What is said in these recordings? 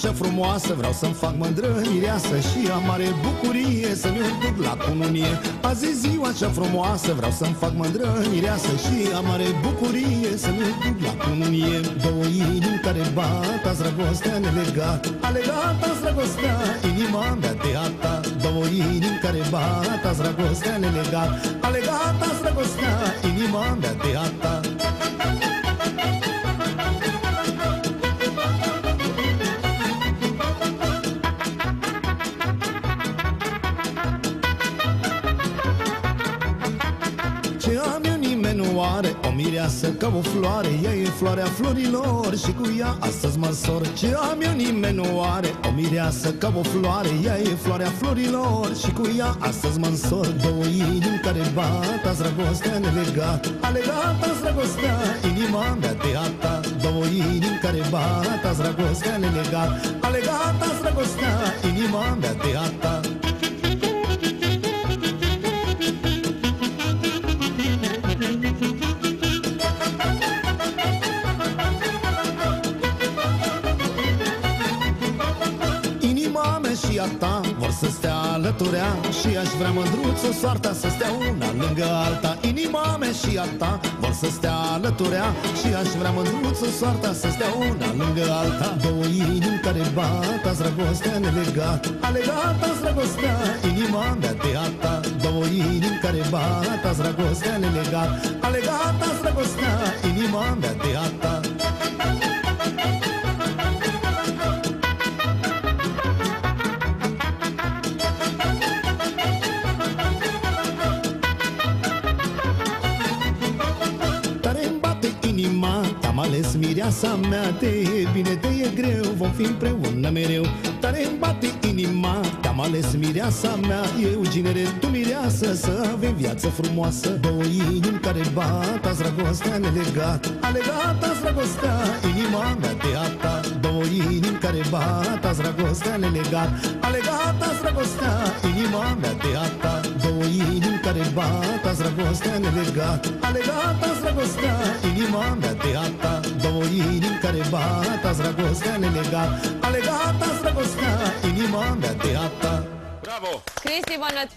cea frumoasă Vreau să-mi fac mândră mireasă Și am mare bucurie să mi duc la cununie. Azi e ziua cea frumoasă Vreau să-mi fac mândră mireasă Și am mare bucurie să mi duc la cununie. Două inimi care bat Azi dragostea nelegat Alegat azi dragostea Inima mea de ata Două inimi care bat Azi dragostea nelegat Alegat azi dragostea Inima mea de ata Ce are O mireasă ca o floare Ea e floarea florilor Și cu ea astăzi mă sor. Ce am eu nimeni nu are O mireasă ca o floare Ea e floarea florilor Și cu ea astăzi mă însor. Două inimi care bat Azi dragostea nelegat Alegat azi dragostea Inima mea de ata Două inimi care bat Azi dragostea nelegat Alegat azi dragostea Inima mea de ata Inima mea și a ta vor să stea alăturea Și aș vrea mândruță soarta să stea una lângă alta. Inima mea și a ta vor să stea alăturea Și aș vrea mândruță soarta să stea una lângă alta. Două inimi care bat, azi dragostea nelegat Alegat azi dragostea, inima mea de a ta. Două inimi care bat, azi dragostea nelegat Alegat azi dragostea, inima mea de a ta ales mireasa mea Te e bine, te e greu Vom fi împreună mereu. Tare îmi bate inima Te-am ales mireasa mea Eu ginere, tu mireasă Să avem viață frumoasă. Două inimi care bat Azi dragostea nelegat Alegat azi dragostea Inima mea de a ta Două inimi care bat Azi dragostea nelegat. Alegat azi dragostea Inima mea de a ta Două inimi care bat Azi dragostea nelegat. Alegat azi dragostea Inima mea de a ta Două inimi care bat Azi dragostea nelegat. Alegat azi dragostea Inima mea de a ta Bravo! Cristi Bănăț...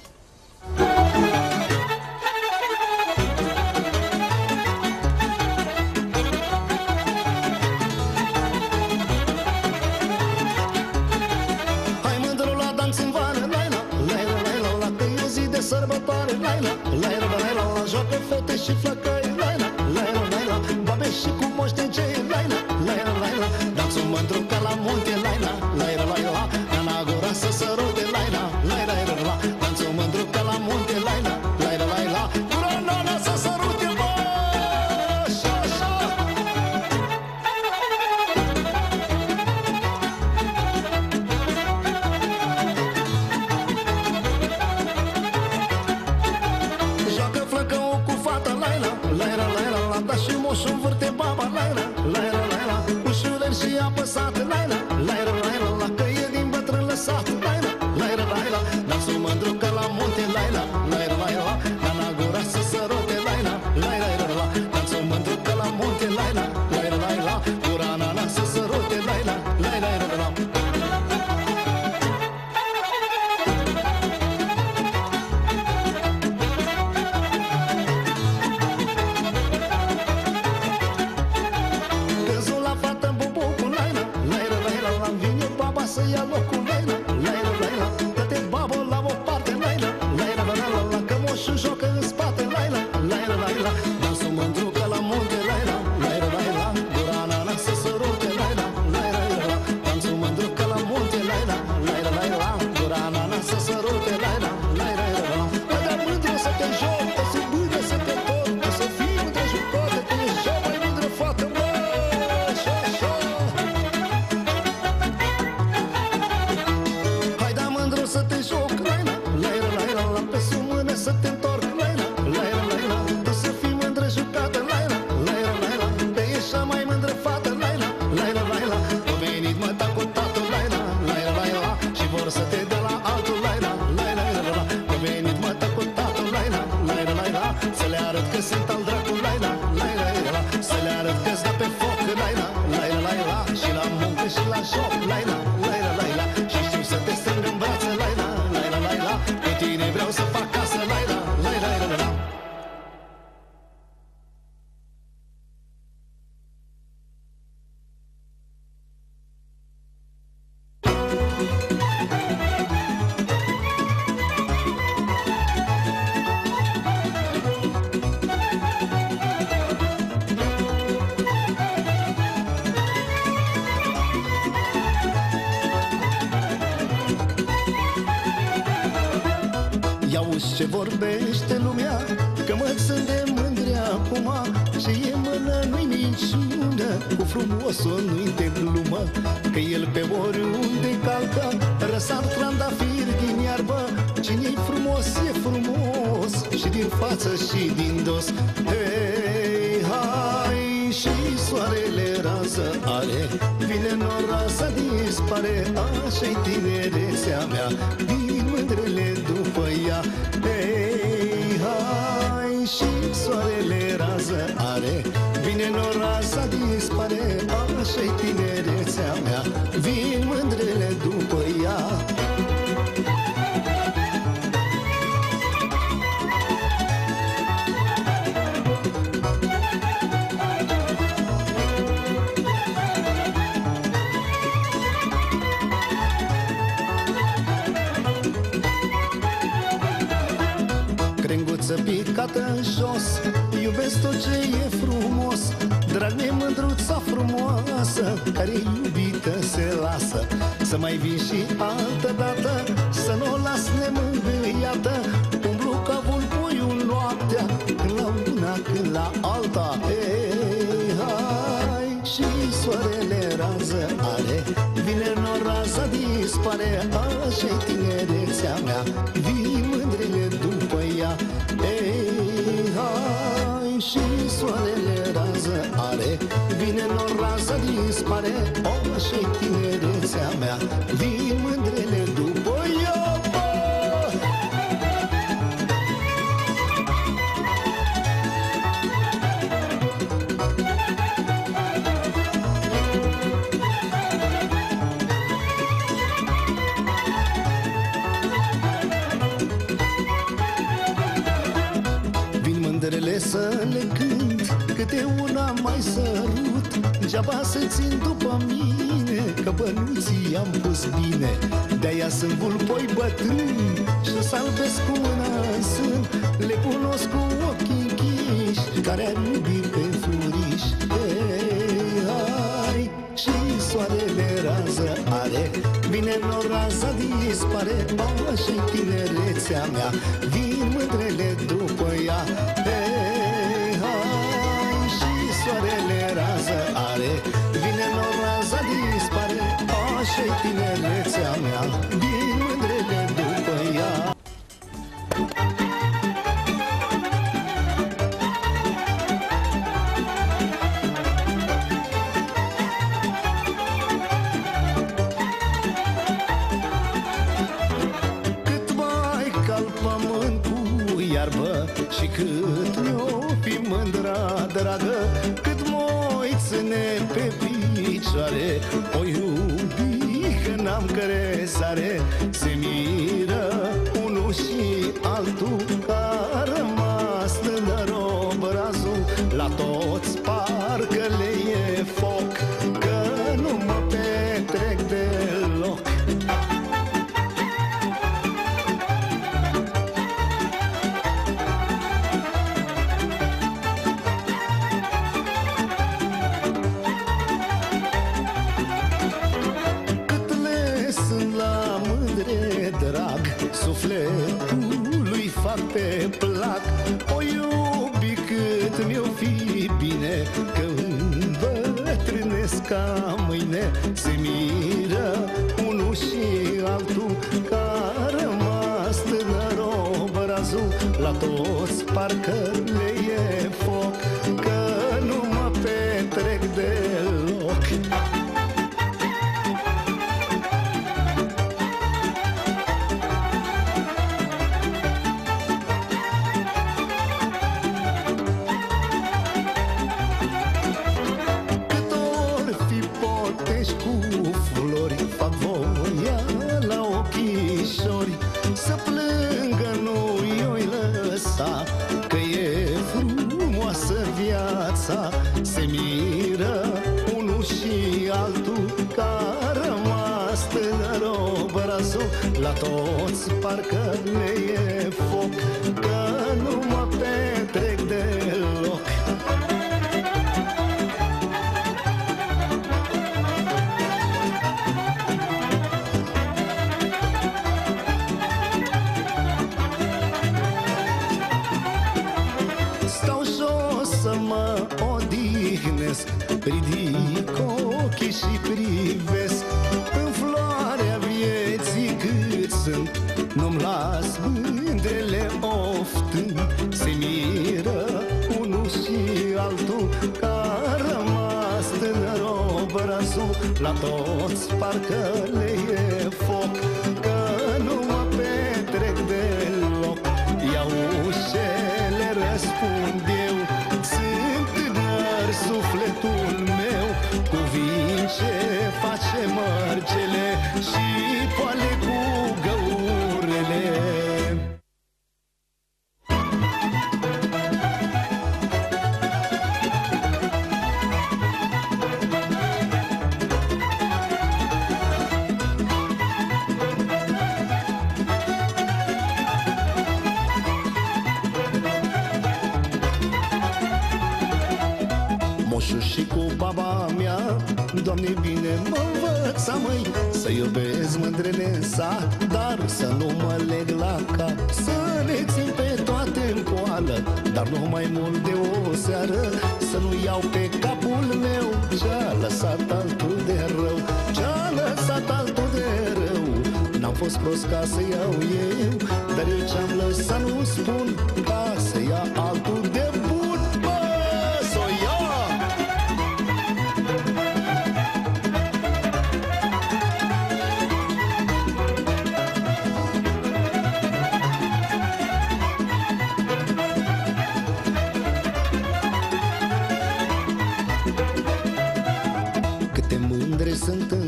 sărbătoare, laila, laila, laila, la joacă fete și flăcăi, laila, laila, laila, babe și cu moștencei, să ia locul frumosul nu-i de glumă Că el pe oriunde calcă Răsar trandafir din iarbă. Cine-i frumos e frumos Și din față și din dos. Hei, hai și soarele rază are Vine nora să dispare Așa-i tinerețea mea Din mândrele după ea. Hei, hai și soarele rază are Vine nora să dispare Așa-i tinerețea mea Vin mândrele după ea. Crenguță picată în jos Iubesc tot ce e frumos Drag mie mândruța frumoasă Care iubită se lasă. Să mai vin și altă dată Să nu o las nemângâiată. Umblu ca vulpuiul noaptea Când la una, când la alta. Ei, hai și soarele rază are Vine noraza dispare Așa-i tinerețea mea. Vin mândrele după ea. Ei, hai și soarele rază are Vine noraza dispare Așa-i tinerețea mea Vin mândrele după ea bă! Vin mândrele să le cânt Câte una mai sărut Geaba să țin după mine Că bănuții am pus bine. De-aia sunt vulpoi bătrâni Și salvesc cu mâna în sân. Le cunosc cu ochii închiși Care ar iubi pe furiș. Ei, hai și soarele rază are. Vine noraza dispare Așa-i tinerețea mea. Vin mândrele după ea Așa-i tinerețea mea lui fac pe plac. O iubi cât mi-o fi bine Că îmbătrânesc ca mâine. Se miră unul și altul Că a rămas tânăr obrazul La toți parcă toți parcă le e Doamne bine mă învăța măi Să iubesc mândrele în sat Dar să nu mă leg la cap. Să le țin pe toate în coală Dar nu mai mult de o seară. Să nu iau pe capul meu Ce-a lăsat altul de rău Ce-a lăsat altul de rău. N-am fost prost ca să iau eu Dar eu ce-am lăsat nu spun Ca să ia altul de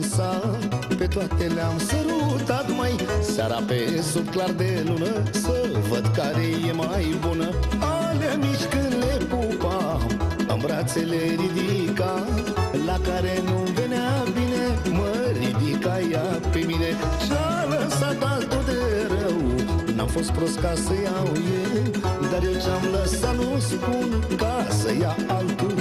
sunt în sat Pe toate le-am sărutat mai Seara pe sub clar de lună Să văd care e mai bună. Ale mici când le pupam În brațele ridica La care nu venea bine Mă ridica ea pe mine. Și-a lăsat altul de rău N-am fost prost ca să iau eu Dar eu ce-am lăsat nu spun Ca să ia altul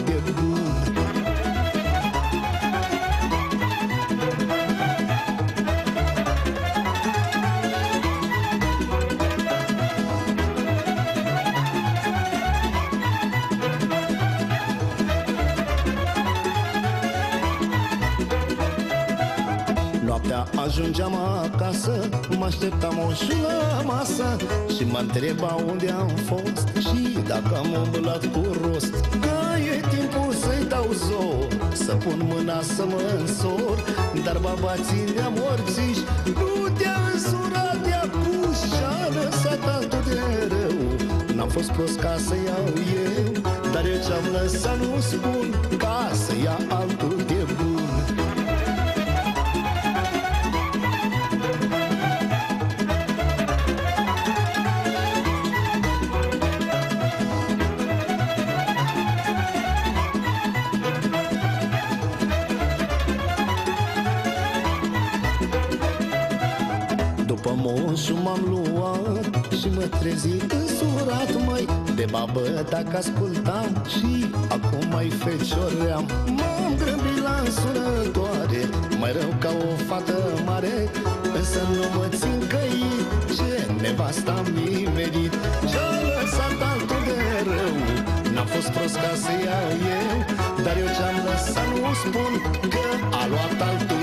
ajungeam acasă Mă așteptam o la masă Și mă întreba unde am fost Și dacă am umblat cu rost Că e timpul să-i dau zor Să pun mâna să mă însor Dar baba ținea morțiș Nu te-a însurat, te-a pus Și-a lăsat altul de rău. N-am fost prost ca să iau eu Dar eu ce-am lăsat nu spun Ca să ia altul luat Și mă trezi însurat, măi. De babă dacă ascultam Și acum mai fecioream. M-am grăbit la însurătoare Mai rău ca o fată mare. Însă nu mă țin căit Ce nevasta mi merit Ce-a lăsat altul de rău N-am fost prost ca să iau eu. Dar eu ce-am lăsat nu spun Că a luat altul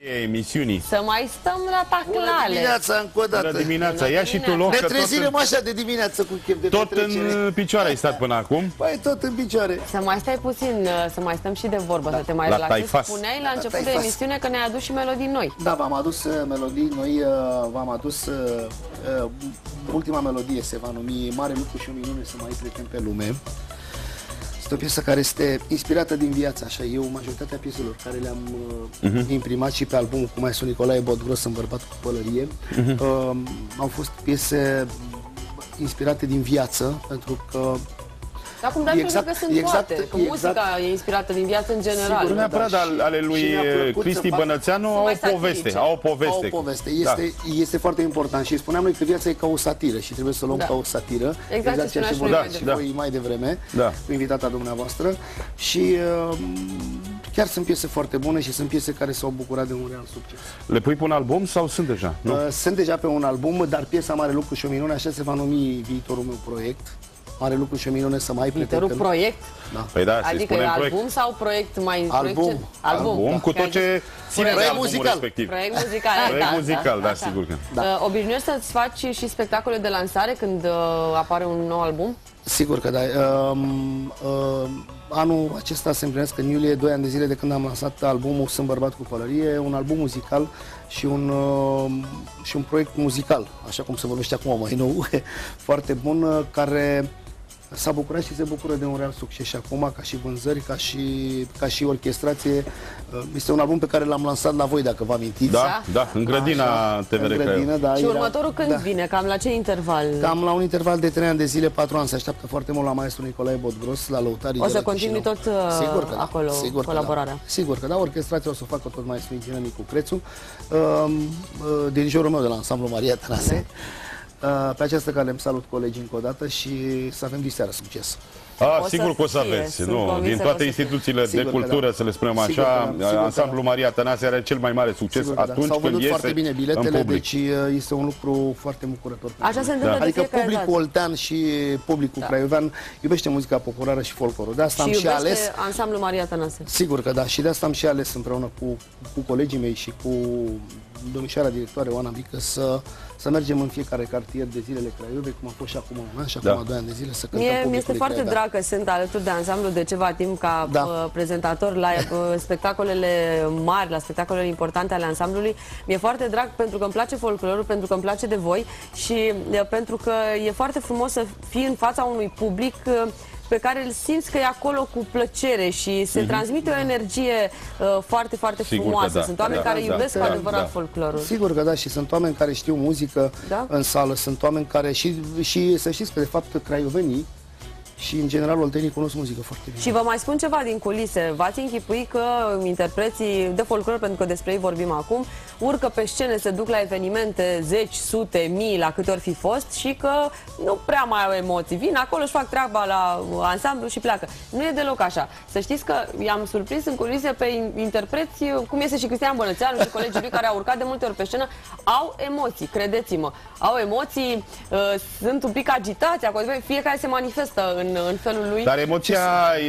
E emisiunii. Să mai stăm la Bună taclale. dimineața încă o dată. Bună dimineața. Bună Ia și tu dimineața. loc, Ne că tot, trezirăm în, așa de dimineață cu chef de tot petrecere. în picioare ai stat până acum. Păi tot în picioare. Să mai stai puțin, uh, să mai stăm și de vorbă, să te mai La relaxezi. taifas. Spuneai la început de taifas. emisiune că ne-ai adus și melodii noi. Da, v-am adus uh, melodii noi, uh, v-am adus uh, uh, ultima melodie, se va numi Mare lucru și o minune să mai trecem pe lume. Este o piesă care este inspirată din viață, așa. Eu, majoritatea pieselor care le-am uh, imprimat și pe album cu maestru Nicolae Bodgros, în bărbat cu pălărie, uh, au fost piese inspirate din viață, pentru că Dar cum dar exact, că sunt exact, toate, că muzica e inspirată din viață în general. Nu neapărat, da, dar și- ale lui și mi-a plăcut Cristi să fac- Bănățeanu Sunt au mai o poveste. satirice. Au o poveste. Au o poveste. Da. Este, este foarte important și spuneam noi că viața e ca o satiră și trebuie să o luăm Da. ca o satiră. Exact ce ceea spuneați ce voi mai vorbeați și devreme. voi mai devreme Da. cu invitata dumneavoastră. Și uh, chiar sunt piese foarte bune și sunt piese care s-au bucurat de un real succes. Le pui pe un album sau sunt deja? Nu? Uh, sunt deja pe un album, dar piesa Mare Lucru și o Minune, așa se va numi viitorul meu proiect. Mare Lucru și o Minune să mai Viitorul plătecă. proiect? Da. Păi da, să-i Adică e spunem album proiect. sau proiect mai... Album. Proiect ce? Album. Album cu Că tot ai ce ține de Proiect albumul muzical. respectiv. Proiect muzical. Proiect da, muzical, da, așa. sigur că. Da. Uh, obișnuiești să-ți faci și spectacole de lansare când uh, apare un nou album? Sigur că da. Um, um, anul acesta se împlinesc în iulie 2 ani de zile de când am lansat albumul Sunt bărbat cu pălărie, un album muzical și un, um, și un proiect muzical, așa cum se vorbește acum mai nou, foarte bun, uh, care s-a bucurat și se bucură de un real succes și acum, ca și vânzări, ca și, ca și orchestrație. Uh, Este un album pe care l-am lansat la voi, dacă vă amintiți. Da, da, în grădina TVR în grădină, Craiova. da. Și era- următorul când da. vine? Cam la ce interval? Cam la un interval de 3 ani de zile, 4 ani, se așteaptă foarte mult la maestru Nicolae Bodgros, la lăutarii O de să la continui Chișinău. tot, uh, Sigur că da, acolo sigur că colaborarea. Da. Sigur că da, orchestrația o să o facă tot maestru inginer Nicu Crețu, uh, uh, dirijorul meu de la ansamblu Maria Tănase. Uh, pe această cale îmi salut colegii încă o dată și să avem diseară succes. A, O să sigur că o să fie, aveți. sunt Nu, convinsă din că toate o să fie. instituțiile de Sigur că cultură, da. să le spunem Sigur așa, că da, sigur că ansamblul da. Maria Tănase are cel mai mare succes Sigur că da. atunci S-au când vândut iese foarte bine în biletele, public. deci uh, este un lucru foarte bucurător. pentru Așa se noi. întâmplă de Adică fiecare publicul dată. oltean și publicul craiovean iubește muzica populară și folclorul. De asta Și am și iubește ales ansamblul Maria Tănase. Sigur că da, și de asta am și ales împreună cu, cu colegii mei și cu domnișoara directoare Oana Bică să, să mergem în fiecare cartier de zilele Craiovei, cum a fost și acum un an și acum Da. doi ani de zile să cântăm Mie publicului mi-este foarte craiovean. drag că sunt alături de ansamblu de ceva timp ca Da. uh, prezentator la uh, spectacolele mari, la spectacolele importante ale ansamblului. Mi-e foarte drag pentru că îmi place folclorul, pentru că îmi place de voi și uh, pentru că e foarte frumos să fii în fața unui public uh, pe care îl simți că e acolo cu plăcere și se transmite o energie uh, foarte, foarte Sigur că frumoasă. da. Sunt oameni Da, care da, iubesc da, cu adevărat da. folclorul. Sigur că da, și sunt oameni care știu muzică Da? în sală, sunt oameni care și, și să știți că de fapt craiovenii și în general oltenii cunosc muzică foarte bine. Și vă mai spun ceva din culise. V-ați închipui că interpreții de folclor, pentru că despre ei vorbim acum, urcă pe scene, se duc la evenimente zeci, sute, mii, la câte ori fi fost și că nu prea mai au emoții. Vin acolo, își fac treaba la ansamblu și pleacă. Nu e deloc așa. Să știți că i-am surprins în culise pe in- interpreți, cum este și Cristian Bănățeanu și colegii lui care au urcat de multe ori pe scenă, au emoții, credeți-mă. Au emoții, uh, sunt un pic agitați acolo, fiecare se manifestă în, în felul lui. Dar emoția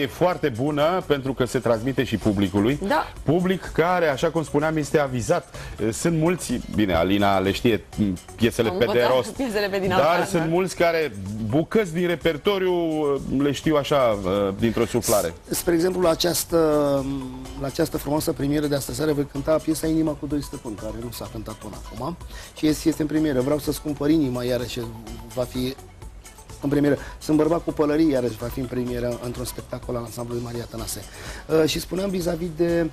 e foarte bună pentru că se transmite și publicului. Da. Public care, așa cum spuneam, este avizat. Sunt mulți, bine, Alina le știe m, piesele Am pe de învățat rost, piesele pe din dar afară, sunt da. mulți care bucăți din repertoriu uh, le știu așa, uh, dintr-o suflare. Spre exemplu, la această, la această frumoasă premieră de astă seară voi cânta piesa Inima cu doi stăpâni, care nu s-a cântat până acum și este, este în premieră. Vreau să-ți cumpăr inima, iarăși va fi în premieră. Sunt bărbat cu pălării, iarăși va fi în premieră într-un spectacol al ansamblului Maria Tănase. Uh, și spuneam vis-a-vis de,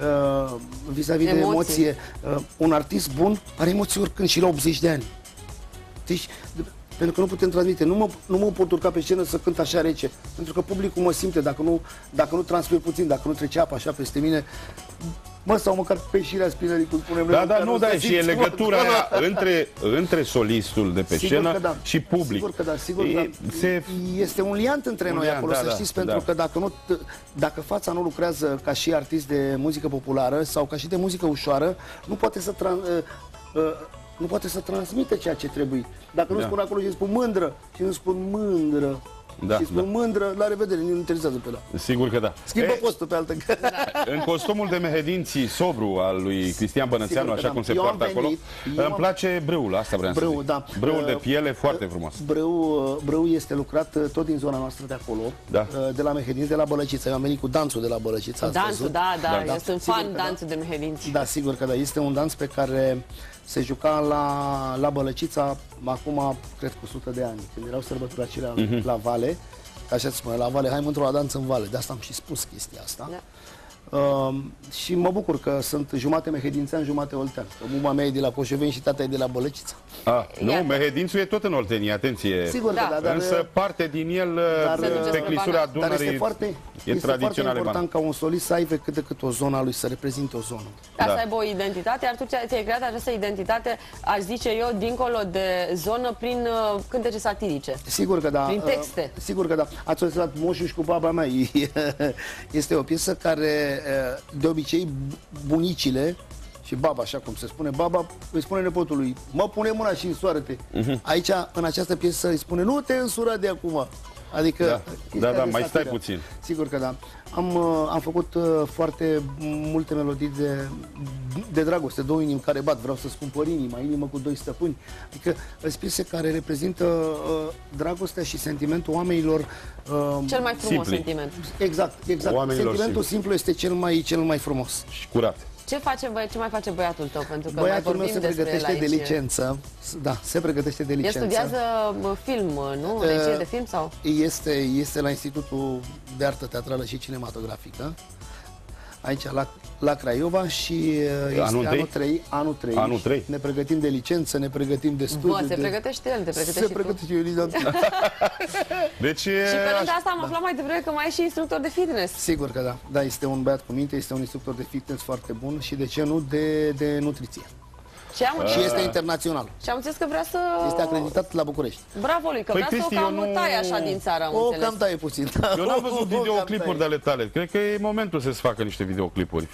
uh, vis-a-vis de Emoții. emoție, uh, un artist bun are emoții oricând și la 80 de ani. Deci, de- pentru că nu putem transmite. Nu mă, nu mă pot urca pe scenă să cânt așa rece. Pentru că publicul mă simte. Dacă nu, dacă nu transpir puțin, dacă nu trece apa așa peste mine, mă, sau măcar pe șirea spinării, cum spunem noi, Da, da, măcar nu, o da, să și e simți, legătura mă, aia între, între solistul de pe Sigur scenă că da. și public. Sigur că da, sigur E- că da. Se... Este un liant între Un noi liant, acolo, da, să da, știți, da. pentru că dacă, nu, dacă fața nu lucrează ca și artist de muzică populară sau ca și de muzică ușoară, nu poate să tran, uh, uh, nu poate să transmită ceea ce trebuie. Dacă nu Da. spun acolo și spun mândră și nu spun mândră Da, și spun da. mândră, la revedere, nu interesează pe la. Sigur că da. Schimbă E, postul pe altă În costumul de mehedinții sobru al lui Cristian Bănățeanu, Sigur că așa da. cum se Eu am poartă acolo, venit, eu îmi am- place brâul, asta vreau să Brâu, zic. da. Brâul de Uh, piele foarte frumos. Brâu, brâu este lucrat uh, tot din zona noastră de acolo, Da. uh, de la Mehedinți, de la Bălăcița. Eu am venit cu danțul de la Bălăcița. ați Danțul, văzut? da, da, Da, eu da. sunt Sigur fan că da. danțul de Mehedinți. Da, sigur că da. Este un dans pe care se juca la, la Bălăcița acum, cred, cu 100 de ani, când erau sărbători acelea Mhm. la Vale. Așa se spune, la Vale, hai mântr-o la dans în Vale. De asta am și spus chestia asta. Da. Uh, și mă bucur că sunt jumate mehedințean, jumate oltean. Că Muma mea e de la Coșoveni și tata e de la Bălăcița. Ah, nu, Iată. Mehedințul e tot în Oltenia, atenție. Sigur Da. că da, dar, Însă parte din el Dar- pe Se duce spre clisura Banat. dar Dunării este foarte, e este foarte tradițional important eman. ca un solist să aibă cât de cât o zonă a lui, să reprezinte o zonă. Ca Da. să aibă o identitate, iar tu ți- ți-ai creat această identitate, aș zice eu, dincolo de zonă, prin uh, cântece satirice. Sigur că da. Prin uh, texte. Sigur că da. Ați observat Moșu și cu baba mea. Este o piesă care, uh, de obicei, bunicile și baba, așa cum se spune, baba îi spune nepotului, mă pune mâna și însoară-te. Mhm. Aici, în această piesă, îi spune, nu te însura de acum. Adică, Da. chestia Da, da, de mai stai satiră. puțin. Sigur că da. Am, uh, am făcut uh, foarte multe melodii de, de dragoste, două inimi care bat, vreau să spun por inima, inimă cu doi stăpâni. Adică sunt piese care reprezintă uh, dragostea și sentimentul oamenilor. Uh, Cel mai frumos Simpli. sentiment. Exact, exact. Oamenilor Sentimentul simpli. simplu este cel mai, cel mai frumos. Și curat. Ce, face, băie, ce mai face băiatul tău? Pentru că Băiatul mai meu vorbim se despre el pregătește de aici. licență. Da, se pregătește de El licență. studiază mă, film, nu? Regie de film sau? Este, este la Institutul de Artă Teatrală și Cinematografică, aici la, la Craiova și uh, este Anul anul trei? 3, anul 3. Anul trei. Ne pregătim de licență, ne pregătim de studiu. Bă, se de... pregătește el, te pregătești Se și tu. pregătește Iulian. Deci, Și pe lângă asta am aflat mai devreme că mai e și instructor de fitness. Sigur că da. Da, este un băiat cu minte, este un instructor de fitness foarte bun și de ce nu de, de nutriție. Și am, Și este internațional. și am înțeles că vrea să... Este acreditat la București. Bravo lui, că Păi, vrea să Cristi, o eu cam nu- taie așa din țară, am O înțeles. cam taie puțin. eu n-am văzut O cam videoclipuri de taie. ale tale. Cred că e momentul să-ți facă niște videoclipuri.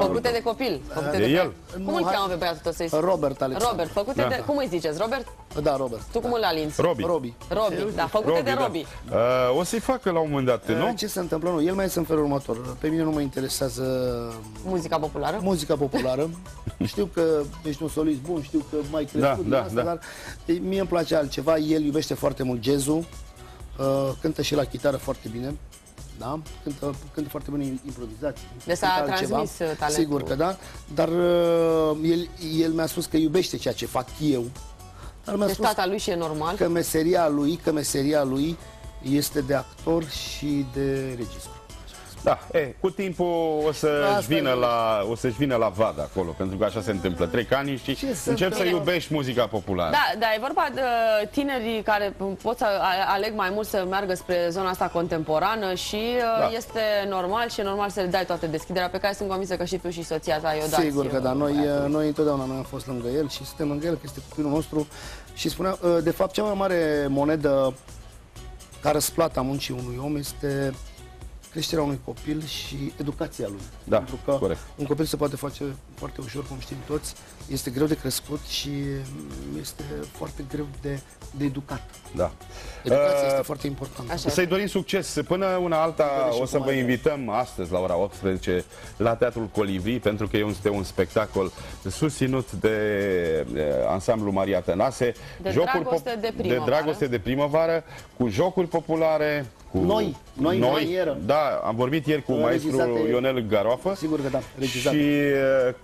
Făcute de copil. Făcute E de el. Cum Nu, îl hai- cheamă pe băiatul tău să-i Robert Alexandru. Robert, făcute Da. de... Cum îi ziceți? Robert? Da, Robert. Tu cum îl alinți? Robi. Robi. Robi, da, făcute de da. Robi. Uh, o să-i facă la un moment dat, nu? Uh, Ce se întâmplă? Nu, el mai este în felul următor. Pe mine nu mă interesează Muzica populară. muzica populară. știu că ești un solist bun, știu că mai crescut Da, din da, asta, da. dar e, mie îmi place altceva. El iubește foarte mult jazzul, uh, cântă și la chitară foarte bine. Da? Cântă, cântă foarte bine improvizații. Deci s-a Cântă altceva. transmis, uh, talentul. Sigur că da, dar uh, el, el mi-a spus că iubește ceea ce fac eu. Dar mi-a Deci spus tata lui și e normal. că meseria lui, că meseria lui este de actor și de regizor. Da, e, cu timpul o să-și Asta vină, e. la, o să vină la vad acolo, pentru că așa se întâmplă. Trec ani și Ce se încep să întâmplă? iubești muzica populară. Da, da, e vorba de uh, tinerii care pot să a- aleg mai mult să meargă spre zona asta contemporană și uh, Da. este normal și e normal să le dai toată deschiderea pe care sunt convinsă că și tu și soția ta i-o dați. Sigur că uh, da, noi, băiatului. noi întotdeauna noi am fost lângă el și suntem lângă el, că este copilul nostru și spunea, uh, de fapt, cea mai mare monedă ca răsplata muncii unui om este creșterea unui copil și educația lui. Da, Pentru că corect. un copil se poate face foarte ușor, cum știm toți, este greu de crescut și este foarte greu de, de educat. Da. Educația Uh, este foarte importantă. Așa. Să-i dorim succes. Până una alta și o să cu vă Maria. invităm astăzi la ora 18 la Teatrul Colivii, pentru că este un spectacol susținut de eh, ansamblu Maria Tănase. De dragoste pop- de de primăvară. dragoste de primăvară, cu jocuri populare, cu Noi, noi în manieră. Da, am vorbit ieri cu maestru Regizate- Ionel Garoafă. Sigur că da, regizat. Și eh,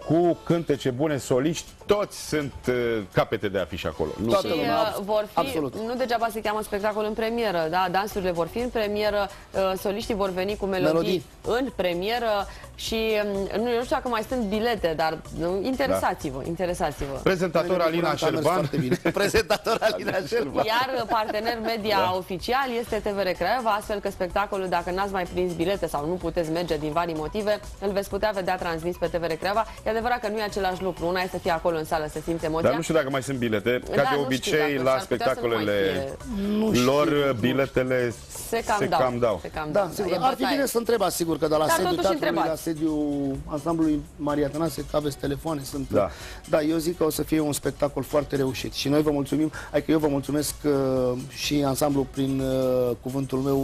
cu cântece bune soliști, toți sunt eh, capete de afiș acolo. Nu Toată Și sunt- lumea, uh, vor fi, absolut. nu degeaba se cheamă spectacol în premieră, da? dansurile vor fi în premieră, uh, soliștii vor veni cu melodii, Melodii. în premieră și um, nu, eu nu știu dacă mai sunt bilete, dar nu, interesați-vă, interesați-vă. Prezentator Noi ne Alina bucurăm că a mers Șerban. Foarte bine. Prezentator Alina Șerban. Iar partener media Da. oficial este TVR Craiova, astfel că spectacolul, dacă n-ați mai prins bilete sau nu puteți merge din vari motive, îl veți putea vedea transmis pe TVR Craiova. E adevărat că nu e același lucru. Una este să fii acolo în sală, să simți emoția. Dar nu știu dacă mai sunt bilete. Ca Da, de nu obicei, știu dacă la s-ar putea să nu mai spectacolele Nu știu, lor, nu biletele se cam, se dau. cam dau. Se cam Da, dau. sigur. E Ar fi bătaie. bine să întrebați, sigur, că de la Dar sediul totuși teatrului, întrebați. la sediul ansamblului Maria Tănase, că aveți telefoane, sunt... Da. da, eu zic că o să fie un spectacol foarte reușit și noi vă mulțumim, adică eu vă mulțumesc uh, și ansamblu prin uh, cuvântul meu uh,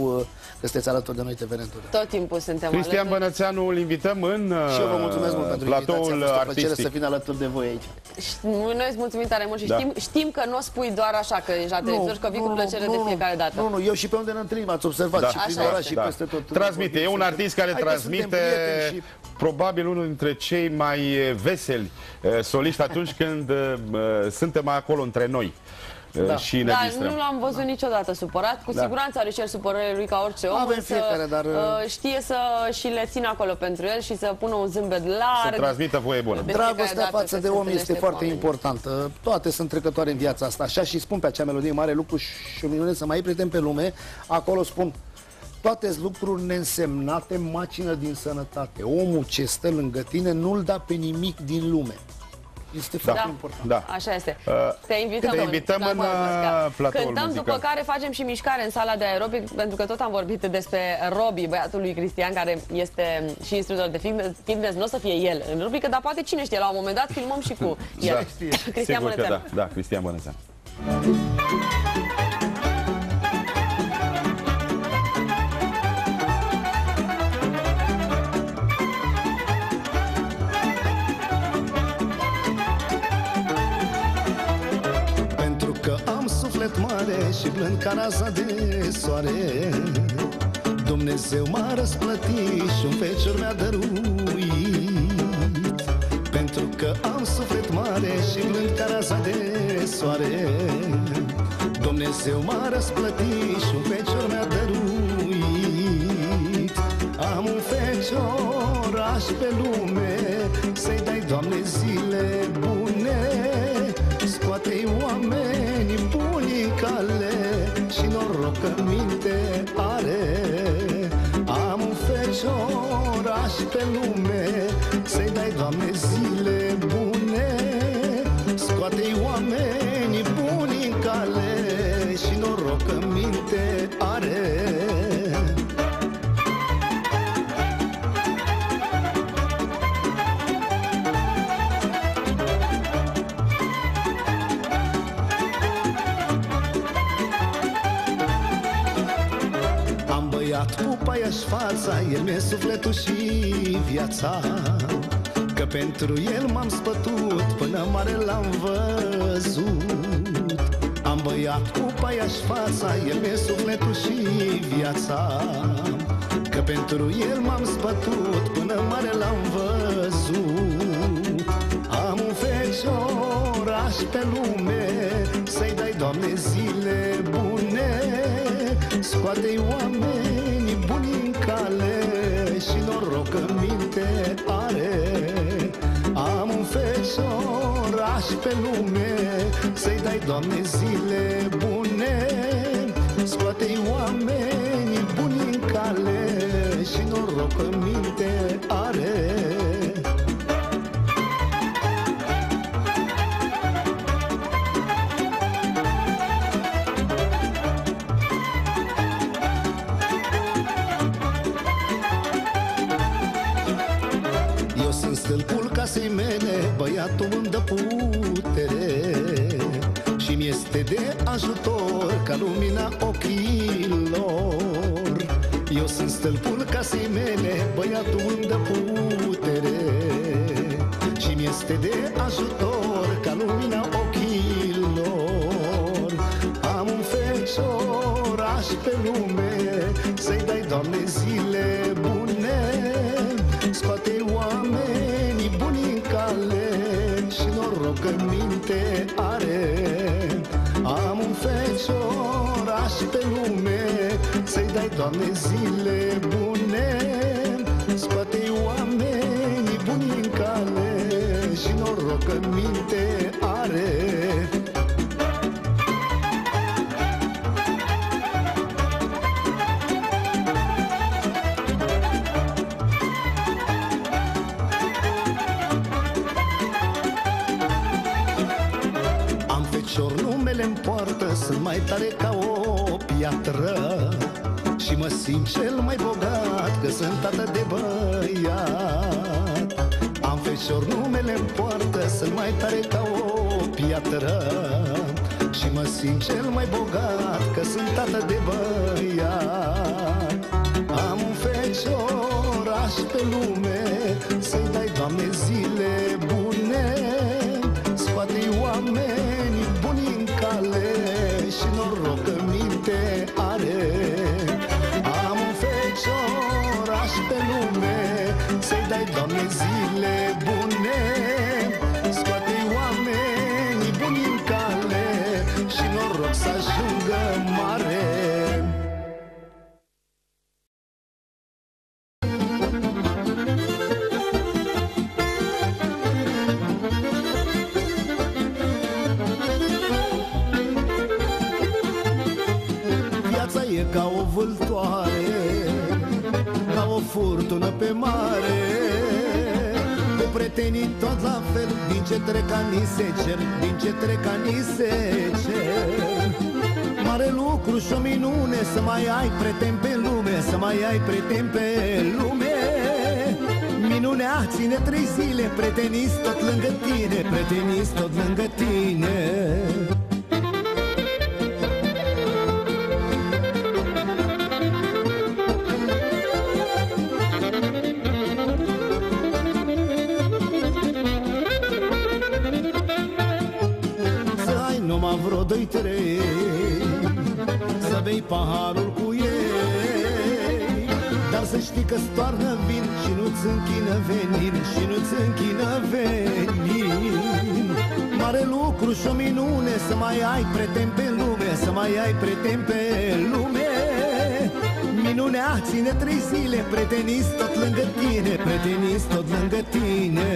că sunteți alături de noi TVN întotdeauna. Tot timpul suntem Cristian alături. Bănățeanu îl invităm în Și eu vă mulțumesc mult pentru invitație, a platoul fost o plăcere să artistic. vin alături de voi aici. Și Noi îți mulțumim tare mult și Da. știm, știm că nu o spui doar așa, că ești la televizor și că vii cu plăcere de fiecare dată. Nu, nu, eu și pe unde ne întâlnim, ați observat, Da. și prin Așa oraș este. și Da. peste tot. Transmite, e un artist care Hai că suntem transmite prieteni și- probabil unul dintre cei mai veseli eh, soliști atunci când eh, suntem acolo între noi. Uh, Da. și ne Dar distrăm. nu l-am văzut niciodată supărat. Cu Da. siguranță are și el supărările lui ca orice om. Avem însă, fiecare, dar, uh, știe să și le țină acolo pentru el și să pună un zâmbet larg. Să transmită voie bună. De fiecare Dragostea dată față că de se om întâlnește este cu foarte oamenii. importantă. Toate sunt trecătoare în viața asta. Așa și spun pe acea melodie mare lucru și o minune să mai ai prieteni pe lume. Acolo spun toate lucruri neînsemnate macină din sănătate. Omul ce stă lângă tine nu-l da pe nimic din lume. Este foarte Da. important. Da. Așa este. Uh, te invităm, te invităm Da, în, mă, da. uh, platoul Cântăm, muzical. după care facem și mișcare în sala de aerobic, pentru că tot am vorbit despre Robi, băiatul lui Cristian, care este și instructor de fitness. fitness. Nu o să fie el în rubrică, dar poate cine știe, la un moment dat filmăm și cu el. Da. Cristian Sigur că Bănețeanu. da, da, Cristian Bănețeanu. Și blând ca raza de soare. Dumnezeu m-a răsplătit și un fecior mi-a dăruit. Pentru că am suflet mare și blând ca raza de soare. Dumnezeu m-a răsplătit și un fecior mi-a dăruit. Am un fecioraș pe lume Să-i dai, Doamne, zile bune. Scoate-i oameni buni în cale Și noroc că minte are Am un fecioraș pe lume Să-i dai, Doamne, zile bune. Scoate-i oameni buni în cale Și noroc că minte are băiat cu paiaș fața El mi-e sufletul și viața. Că pentru el m-am spătut Până mare l-am văzut. Am băiat cu paiaș fața El mi-e sufletul și viața. Că pentru el m-am spătut Până mare l-am văzut. Am un fecioraș pe lume Să-i dai, Doamne, zile bune. Scoate-i oameni fecioraș pe lume Să-i dai, Doamne, zile bune. Scoate-i oameni buni în cale Și noroc că minte are. Eu sunt stâlpul casei mele, băiatul îmi dă putere și mi este de ajutor ca lumina ochilor. Eu sunt stâlpul casei mele, băiatul îmi dă putere și mi este de ajutor ca lumina ochilor. Am un fecioraș pe lume, să-i dai, Doamne, zile dai, Doamne, zile bune, scoate oamenii buni în cale și noroc că minte are. Am fecior numele-mi poartă Sunt mai tare ca o piatră Și mă simt cel mai bogat Că sunt tată de băiat. Am fecior numele-mi poartă Sunt mai tare ca o piatră. Și mă simt cel mai bogat Că sunt tată de băiat. Am un fecioraș pe lume Să-i dai, Doamne, zile bune. Scoate oameni buni în cale Și noroc că minte Să-i dai, Doamne, zile pretenii tot la fel Din ce trec ani se cer Din ce trec ani se cer. Mare lucru și o minune Să mai ai prieten pe lume Să mai ai prieten pe lume. Minunea ține trei zile Pretenist tot lângă tine Pretenist tot lângă tine trei Să bei paharul cu ei. Dar să știi că stoarnă vin Și nu-ți închină venin Și nu-ți închină venin. Mare lucru și o minune Să mai ai prieten pe lume Să mai ai prieten pe lume. Minunea ține trei zile Prietenist tot lângă tine Prietenist tot lângă tine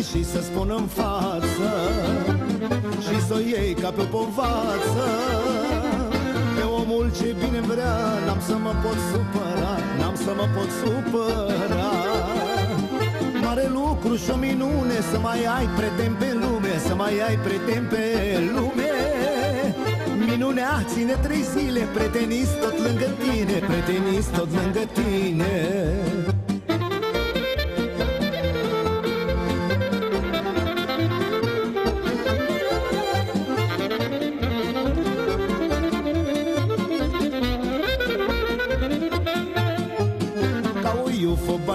Ce-ai greșit să spun în față Și să o iei ca pe o povață. Pe omul ce bine vrea N-am să mă pot supăra N-am să mă pot supăra. Mare lucru și o minune Să mai ai prieten pe lume Să mai ai prieten pe lume. Minunea ține trei zile Prietenist tot lângă tine Prietenist tot lângă tine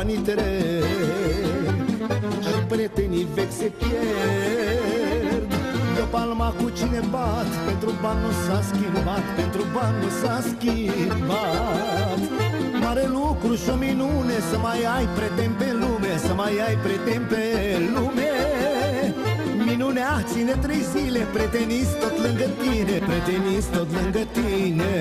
banii trec Și prietenii vechi se pierd. De palma cu cine bat Pentru bani nu s-a schimbat Pentru bani nu s-a schimbat. Mare lucru și o minune Să mai ai prieten pe lume Să mai ai prieten pe lume. Minunea ține trei zile Prietenist tot lângă tine Prietenist tot lângă tine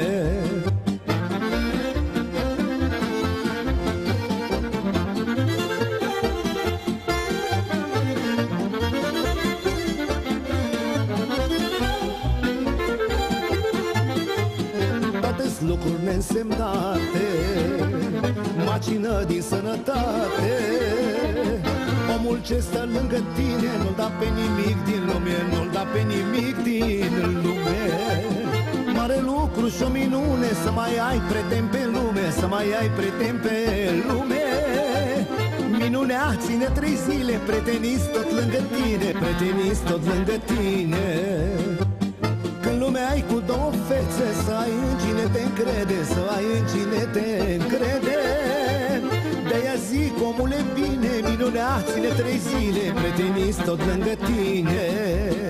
lucruri neînsemnate Macină din sănătate. Omul ce stă lângă tine Nu-l da pe nimic din lume Nu-l da pe nimic din lume. Mare lucru și o minune Să mai ai prieten pe lume Să mai ai prieten pe lume. Minunea ține trei zile Prietenist tot lângă tine Prietenist tot lângă tine. când lumea ai cu două fețe Să ai în cine te încrede Să ai în cine te încrede. De-aia zic, omule bine Minunea ține trei zile Prietenist tot lângă tine